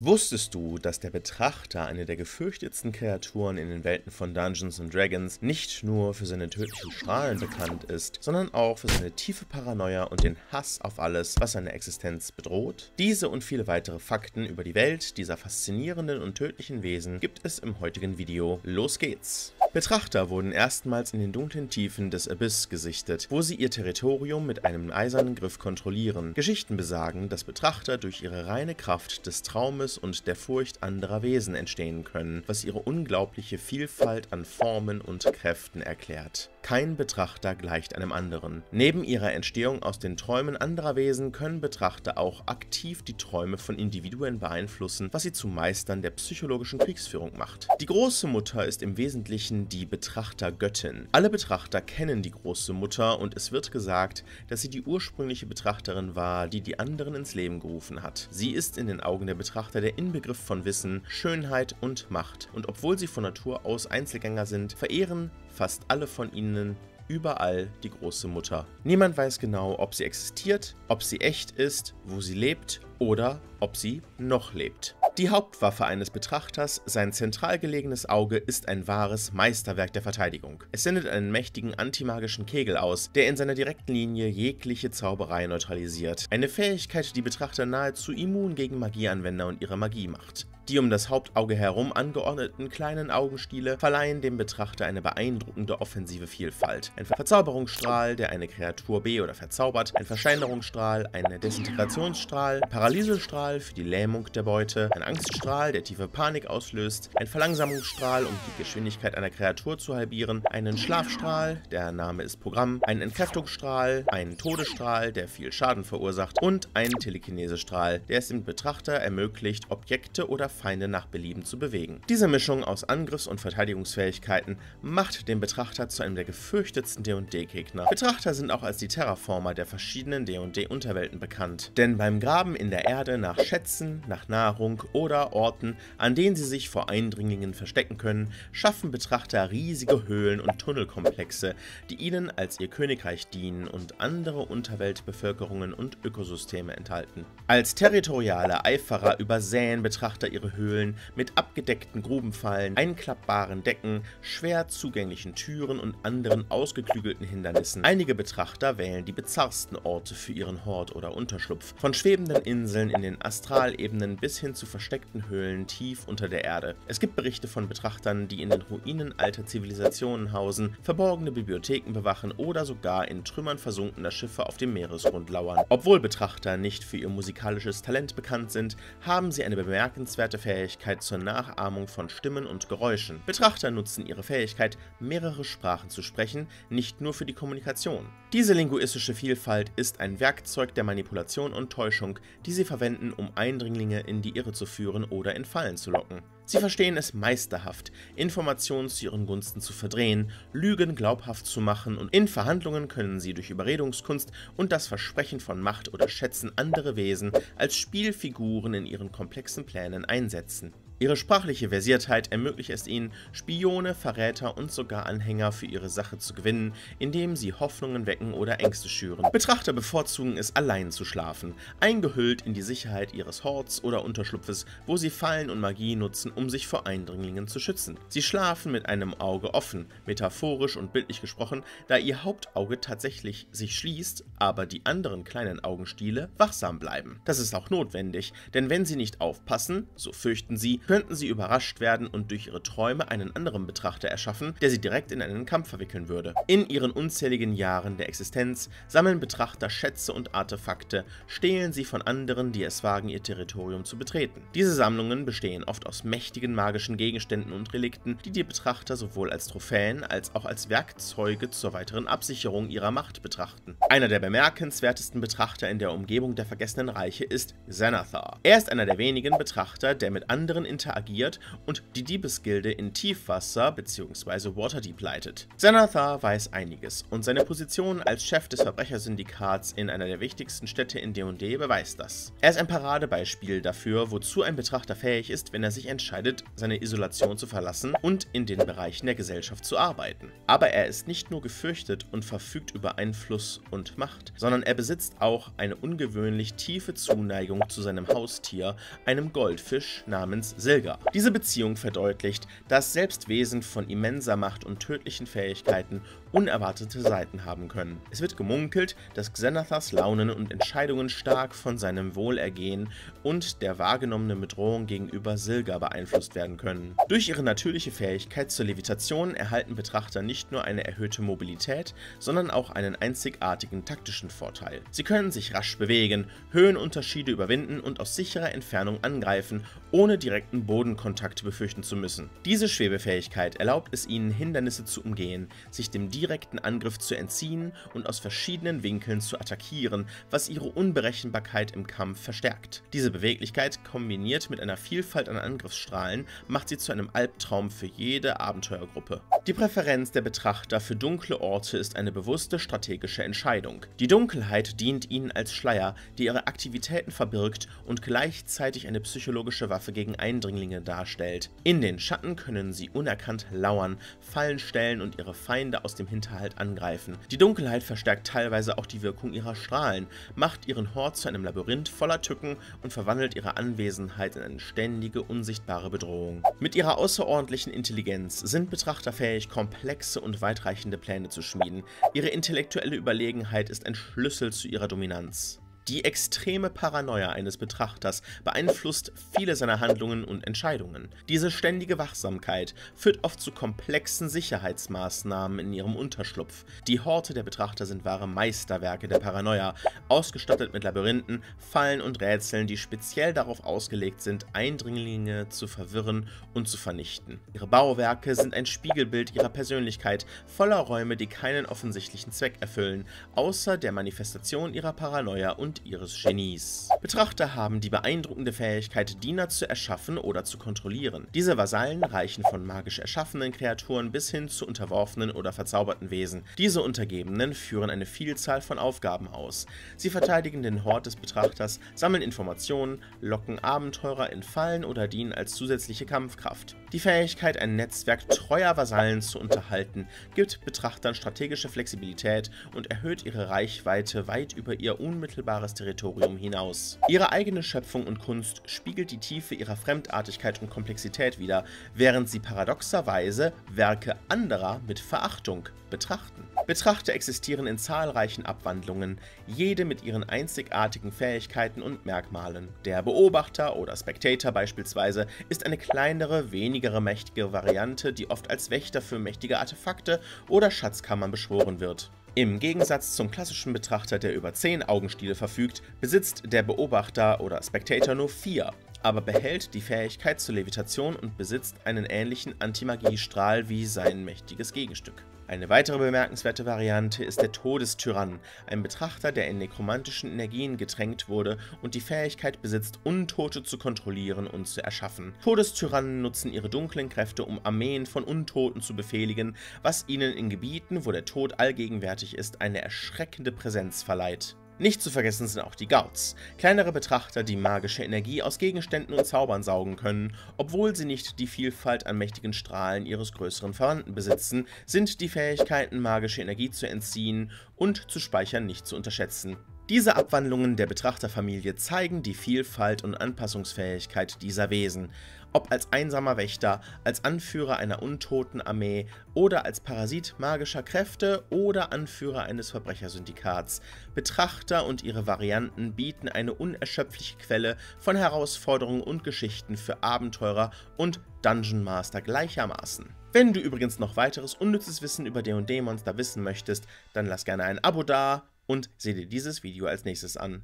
Wusstest du, dass der Betrachter eine der gefürchtetsten Kreaturen in den Welten von Dungeons Dragons nicht nur für seine tödlichen Strahlen bekannt ist, sondern auch für seine tiefe Paranoia und den Hass auf alles, was seine Existenz bedroht? Diese und viele weitere Fakten über die Welt dieser faszinierenden und tödlichen Wesen gibt es im heutigen Video. Los geht's! Betrachter wurden erstmals in den dunklen Tiefen des Abyss gesichtet, wo sie ihr Territorium mit einem eisernen Griff kontrollieren. Geschichten besagen, dass Betrachter durch ihre reine Kraft des Traumes und der Furcht anderer Wesen entstehen können, was ihre unglaubliche Vielfalt an Formen und Kräften erklärt. Kein Betrachter gleicht einem anderen. Neben ihrer Entstehung aus den Träumen anderer Wesen können Betrachter auch aktiv die Träume von Individuen beeinflussen, was sie zu Meistern der psychologischen Kriegsführung macht. Die Große Mutter ist im Wesentlichen die Betrachtergöttin. Alle Betrachter kennen die Große Mutter und es wird gesagt, dass sie die ursprüngliche Betrachterin war, die die anderen ins Leben gerufen hat. Sie ist in den Augen der Betrachter der Inbegriff von Wissen, Schönheit und Macht und obwohl sie von Natur aus Einzelgänger sind, verehren fast alle von ihnen überall die große Mutter. Niemand weiß genau, ob sie existiert, ob sie echt ist, wo sie lebt oder ob sie noch lebt. Die Hauptwaffe eines Betrachters, sein zentral gelegenes Auge, ist ein wahres Meisterwerk der Verteidigung. Es sendet einen mächtigen antimagischen Kegel aus, der in seiner direkten Linie jegliche Zauberei neutralisiert. Eine Fähigkeit, die Betrachter nahezu immun gegen Magieanwender und ihre Magie macht. Die um das Hauptauge herum angeordneten kleinen Augenstiele verleihen dem Betrachter eine beeindruckende offensive Vielfalt. Ein Verzauberungsstrahl, der eine Kreatur B- oder verzaubert, ein Verscheinerungsstrahl, ein Desintegrationsstrahl, Paralysestrahl für die Lähmung der Beute, ein Angststrahl, der tiefe Panik auslöst, ein Verlangsamungsstrahl, um die Geschwindigkeit einer Kreatur zu halbieren, einen Schlafstrahl, der Name ist Programm, einen Entkräftungsstrahl, einen Todesstrahl, der viel Schaden verursacht und einen Telekinesestrahl, der es dem Betrachter ermöglicht, Objekte oder Feinde nach Belieben zu bewegen. Diese Mischung aus Angriffs- und Verteidigungsfähigkeiten macht den Betrachter zu einem der gefürchtetsten D&D-Gegner. Betrachter sind auch als die Terraformer der verschiedenen D&D-Unterwelten bekannt, denn beim Graben in der Erde nach Schätzen, nach Nahrung oder Orten, an denen sie sich vor Eindringlingen verstecken können, schaffen Betrachter riesige Höhlen und Tunnelkomplexe, die ihnen als ihr Königreich dienen und andere Unterweltbevölkerungen und Ökosysteme enthalten. Als territoriale Eiferer übersäen Betrachter ihre Höhlen mit abgedeckten Grubenfallen, einklappbaren Decken, schwer zugänglichen Türen und anderen ausgeklügelten Hindernissen. Einige Betrachter wählen die bizarrsten Orte für ihren Hort oder Unterschlupf, von schwebenden Inseln in den Astralebenen bis hin zu versteckten Höhlen tief unter der Erde. Es gibt Berichte von Betrachtern, die in den Ruinen alter Zivilisationen hausen, verborgene Bibliotheken bewachen oder sogar in Trümmern versunkener Schiffe auf dem Meeresgrund lauern. Obwohl Betrachter nicht für ihr musikalisches Talent bekannt sind, haben sie eine bemerkenswerte Fähigkeit zur Nachahmung von Stimmen und Geräuschen. Betrachter nutzen ihre Fähigkeit, mehrere Sprachen zu sprechen, nicht nur für die Kommunikation. Diese linguistische Vielfalt ist ein Werkzeug der Manipulation und Täuschung, die sie verwenden, um Eindringlinge in die Irre zu führen oder in Fallen zu locken. Sie verstehen es meisterhaft, Informationen zu ihren Gunsten zu verdrehen, Lügen glaubhaft zu machen und in Verhandlungen können sie durch Überredungskunst und das Versprechen von Macht oder Schätzen andere Wesen als Spielfiguren in ihren komplexen Plänen einsetzen. Ihre sprachliche Versiertheit ermöglicht es ihnen, Spione, Verräter und sogar Anhänger für ihre Sache zu gewinnen, indem sie Hoffnungen wecken oder Ängste schüren. Betrachter bevorzugen es, allein zu schlafen, eingehüllt in die Sicherheit ihres Horts oder Unterschlupfes, wo sie Fallen und Magie nutzen, um sich vor Eindringlingen zu schützen. Sie schlafen mit einem Auge offen, metaphorisch und bildlich gesprochen, da ihr Hauptauge tatsächlich sich schließt, aber die anderen kleinen Augenstiele wachsam bleiben. Das ist auch notwendig, denn wenn sie nicht aufpassen, so fürchten sie, könnten sie überrascht werden und durch ihre Träume einen anderen Betrachter erschaffen, der sie direkt in einen Kampf verwickeln würde. In ihren unzähligen Jahren der Existenz sammeln Betrachter Schätze und Artefakte, stehlen sie von anderen, die es wagen, ihr Territorium zu betreten. Diese Sammlungen bestehen oft aus mächtigen magischen Gegenständen und Relikten, die die Betrachter sowohl als Trophäen als auch als Werkzeuge zur weiteren Absicherung ihrer Macht betrachten. Einer der bemerkenswertesten Betrachter in der Umgebung der Vergessenen Reiche ist Xanathar. Er ist einer der wenigen Betrachter, der mit anderen in interagiert und die Diebesgilde in Tiefwasser bzw. Waterdeep leitet. Xanathar weiß einiges und seine Position als Chef des Verbrechersyndikats in einer der wichtigsten Städte in D&D beweist das. Er ist ein Paradebeispiel dafür, wozu ein Betrachter fähig ist, wenn er sich entscheidet, seine Isolation zu verlassen und in den Bereichen der Gesellschaft zu arbeiten. Aber er ist nicht nur gefürchtet und verfügt über Einfluss und Macht, sondern er besitzt auch eine ungewöhnlich tiefe Zuneigung zu seinem Haustier, einem Goldfisch namens Silga. Diese Beziehung verdeutlicht, dass selbst Wesen von immenser Macht und tödlichen Fähigkeiten unerwartete Seiten haben können. Es wird gemunkelt, dass Xanathars Launen und Entscheidungen stark von seinem Wohlergehen und der wahrgenommenen Bedrohung gegenüber Silga beeinflusst werden können. Durch ihre natürliche Fähigkeit zur Levitation erhalten Betrachter nicht nur eine erhöhte Mobilität, sondern auch einen einzigartigen taktischen Vorteil. Sie können sich rasch bewegen, Höhenunterschiede überwinden und aus sicherer Entfernung angreifen, ohne direkten Bodenkontakt befürchten zu müssen. Diese Schwebefähigkeit erlaubt es ihnen, Hindernisse zu umgehen, sich dem direkten Angriff zu entziehen und aus verschiedenen Winkeln zu attackieren, was ihre Unberechenbarkeit im Kampf verstärkt. Diese Beweglichkeit, kombiniert mit einer Vielfalt an Angriffsstrahlen, macht sie zu einem Albtraum für jede Abenteuergruppe. Die Präferenz der Betrachter für dunkle Orte ist eine bewusste strategische Entscheidung. Die Dunkelheit dient ihnen als Schleier, die ihre Aktivitäten verbirgt und gleichzeitig eine psychologische Waffe gegen Eindringlinge darstellt. In den Schatten können sie unerkannt lauern, Fallen stellen und ihre Feinde aus dem Hinterhalt angreifen. Die Dunkelheit verstärkt teilweise auch die Wirkung ihrer Strahlen, macht ihren Hort zu einem Labyrinth voller Tücken und verwandelt ihre Anwesenheit in eine ständige, unsichtbare Bedrohung. Mit ihrer außerordentlichen Intelligenz sind Betrachter fähig, komplexe und weitreichende Pläne zu schmieden. Ihre intellektuelle Überlegenheit ist ein Schlüssel zu ihrer Dominanz. Die extreme Paranoia eines Betrachters beeinflusst viele seiner Handlungen und Entscheidungen. Diese ständige Wachsamkeit führt oft zu komplexen Sicherheitsmaßnahmen in ihrem Unterschlupf. Die Horte der Betrachter sind wahre Meisterwerke der Paranoia, ausgestattet mit Labyrinthen, Fallen und Rätseln, die speziell darauf ausgelegt sind, Eindringlinge zu verwirren und zu vernichten. Ihre Bauwerke sind ein Spiegelbild ihrer Persönlichkeit, voller Räume, die keinen offensichtlichen Zweck erfüllen, außer der Manifestation ihrer Paranoia und ihres Genies. Betrachter haben die beeindruckende Fähigkeit, Diener zu erschaffen oder zu kontrollieren. Diese Vasallen reichen von magisch erschaffenen Kreaturen bis hin zu unterworfenen oder verzauberten Wesen. Diese Untergebenen führen eine Vielzahl von Aufgaben aus. Sie verteidigen den Hort des Betrachters, sammeln Informationen, locken Abenteurer in Fallen oder dienen als zusätzliche Kampfkraft. Die Fähigkeit, ein Netzwerk treuer Vasallen zu unterhalten, gibt Betrachtern strategische Flexibilität und erhöht ihre Reichweite weit über ihr unmittelbares Territorium hinaus. Ihre eigene Schöpfung und Kunst spiegelt die Tiefe ihrer Fremdartigkeit und Komplexität wider, während sie paradoxerweise Werke anderer mit Verachtung betrachten. Betrachter existieren in zahlreichen Abwandlungen, jede mit ihren einzigartigen Fähigkeiten und Merkmalen. Der Beobachter oder Spectator beispielsweise ist eine kleinere, wenigere mächtige Variante, die oft als Wächter für mächtige Artefakte oder Schatzkammern beschworen wird. Im Gegensatz zum klassischen Betrachter, der über 10 Augenstiele verfügt, besitzt der Beobachter oder Spectator nur 4, aber behält die Fähigkeit zur Levitation und besitzt einen ähnlichen Antimagiestrahl wie sein mächtiges Gegenstück. Eine weitere bemerkenswerte Variante ist der Todestyrann, ein Betrachter, der in nekromantischen Energien getränkt wurde und die Fähigkeit besitzt, Untote zu kontrollieren und zu erschaffen. Todestyrannen nutzen ihre dunklen Kräfte, um Armeen von Untoten zu befehligen, was ihnen in Gebieten, wo der Tod allgegenwärtig ist, eine erschreckende Präsenz verleiht. Nicht zu vergessen sind auch die Gauts, kleinere Betrachter, die magische Energie aus Gegenständen und Zaubern saugen können. Obwohl sie nicht die Vielfalt an mächtigen Strahlen ihres größeren Verwandten besitzen, sind die Fähigkeiten, magische Energie zu entziehen und zu speichern nicht zu unterschätzen. Diese Abwandlungen der Betrachterfamilie zeigen die Vielfalt und Anpassungsfähigkeit dieser Wesen. Ob als einsamer Wächter, als Anführer einer untoten Armee oder als Parasit magischer Kräfte oder Anführer eines Verbrechersyndikats. Betrachter und ihre Varianten bieten eine unerschöpfliche Quelle von Herausforderungen und Geschichten für Abenteurer und Dungeon Master gleichermaßen. Wenn du übrigens noch weiteres unnützes Wissen über D&D Monster wissen möchtest, dann lass gerne ein Abo da und seh dir dieses Video als nächstes an.